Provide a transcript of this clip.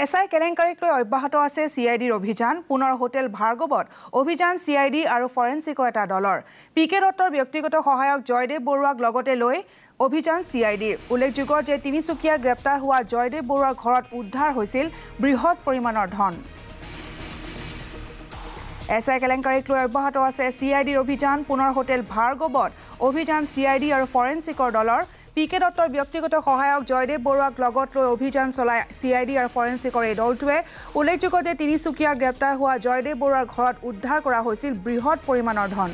S I কেলেংকাৰীক লৈ অব্যাহত আছে চি আই ডিৰ অভিযান। পুনৰ হোটেল ভাৰ্গৱত অভিযান চি আই ডি আৰু ফৰেঞ্চিকৰ এটা দলৰ। পি কে দত্তৰ ব্যক্তিগত সহায়ক জয়দেৱ বৰুৱাক লগতে লৈ অভিযান চি আই ডিৰ উল্লেখযোগ্য যে তিনিচুকীয়াত গ্ৰেপ্তাৰ হোৱা জয়দেৱ বৰুৱাৰ ঘৰত উদ্ধাৰ হৈছিল বৃহৎ পৰিমাণৰ ধন। এছ আই কেলেংকাৰীক লৈ অব্যাহত আছে চি আই ডিৰ অভিযান। পুনৰ হোটেল ভাৰ্গৱত অভিযান চি আই ডি আৰু ফৰেঞ্চিকৰ দলৰ পি কে দত্তৰ ব্যক্তিগত সহায়ক জয়দেৱ বৰুৱাক লগত লৈ অভিযান চলাই চি আই ডি আৰু ফৰেঞ্চিকৰ এই দলটোৱে উল্লেখযোগ্য যে তিনিচুকীয়াত গ্ৰেপ্তাৰ হোৱা জয়দেৱ বৰুৱাৰ ঘৰত উদ্ধাৰ কৰা হৈছিল বৃহৎ পৰিমাণৰ ধন।